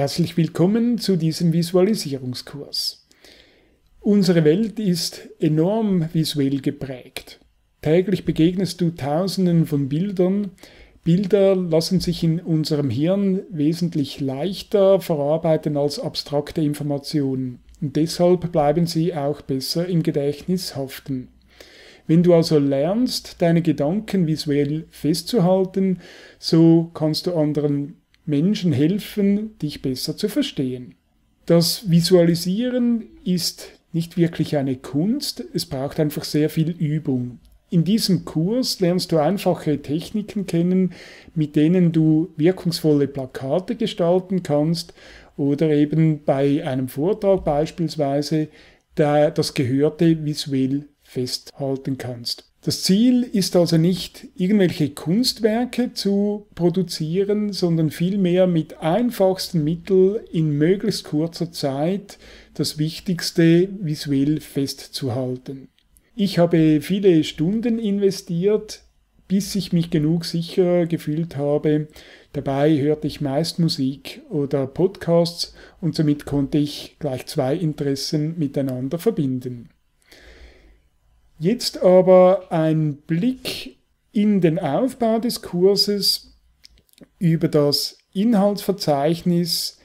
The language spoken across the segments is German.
Herzlich willkommen zu diesem Visualisierungskurs. Unsere Welt ist enorm visuell geprägt. Täglich begegnest du Tausenden von Bildern. Bilder lassen sich in unserem Hirn wesentlich leichter verarbeiten als abstrakte Informationen und deshalb bleiben sie auch besser im Gedächtnis haften. Wenn du also lernst, deine Gedanken visuell festzuhalten, so kannst du anderen Menschen helfen, dich besser zu verstehen. Das Visualisieren ist nicht wirklich eine Kunst, es braucht einfach sehr viel Übung. In diesem Kurs lernst du einfache Techniken kennen, mit denen du wirkungsvolle Plakate gestalten kannst oder eben bei einem Vortrag beispielsweise das Gehörte visuell festhalten kannst. Das Ziel ist also nicht, irgendwelche Kunstwerke zu produzieren, sondern vielmehr mit einfachsten Mitteln in möglichst kurzer Zeit das Wichtigste visuell festzuhalten. Ich habe viele Stunden investiert, bis ich mich genug sicher gefühlt habe. Dabei hörte ich meist Musik oder Podcasts und somit konnte ich gleich zwei Interessen miteinander verbinden. Jetzt aber ein Blick in den Aufbau des Kurses über das Inhaltsverzeichnis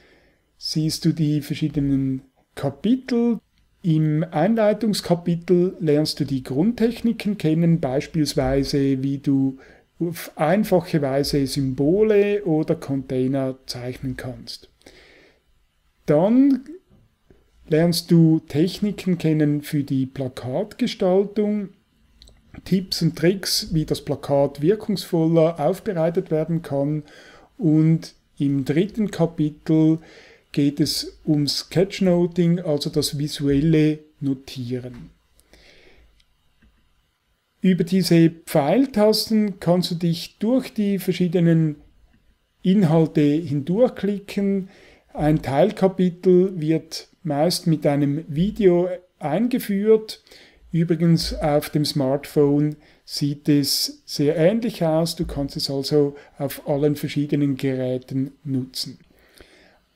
siehst du die verschiedenen Kapitel. Im Einleitungskapitel lernst du die Grundtechniken kennen, beispielsweise wie du auf einfache Weise Symbole oder Container zeichnen kannst. Dann lernst du Techniken kennen für die Plakatgestaltung, Tipps und Tricks, wie das Plakat wirkungsvoller aufbereitet werden kann und im dritten Kapitel geht es um Sketchnoting, also das visuelle Notieren. Über diese Pfeiltasten kannst du dich durch die verschiedenen Inhalte hindurchklicken. Ein Teilkapitel wird meist mit einem Video eingeführt. Übrigens auf dem Smartphone sieht es sehr ähnlich aus. Du kannst es also auf allen verschiedenen Geräten nutzen.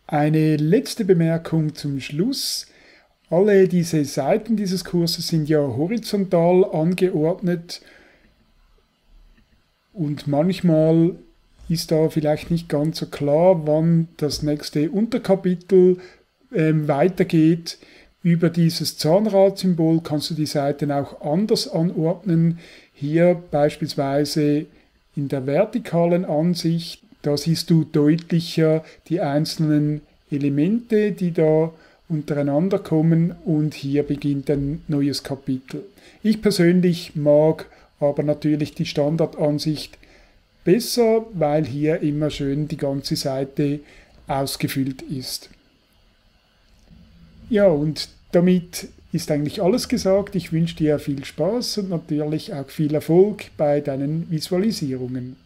Eine letzte Bemerkung zum Schluss. Alle diese Seiten dieses Kurses sind ja horizontal angeordnet und manchmal ist da vielleicht nicht ganz so klar, wann das nächste Unterkapitel ähm, weitergeht. Über dieses Zahnradsymbol kannst du die Seiten auch anders anordnen. Hier beispielsweise in der vertikalen Ansicht, da siehst du deutlicher die einzelnen Elemente, die da untereinander kommen und hier beginnt ein neues Kapitel. Ich persönlich mag aber natürlich die Standardansicht besser, weil hier immer schön die ganze Seite ausgefüllt ist. Ja, und damit ist eigentlich alles gesagt. Ich wünsche dir viel Spaß und natürlich auch viel Erfolg bei deinen Visualisierungen.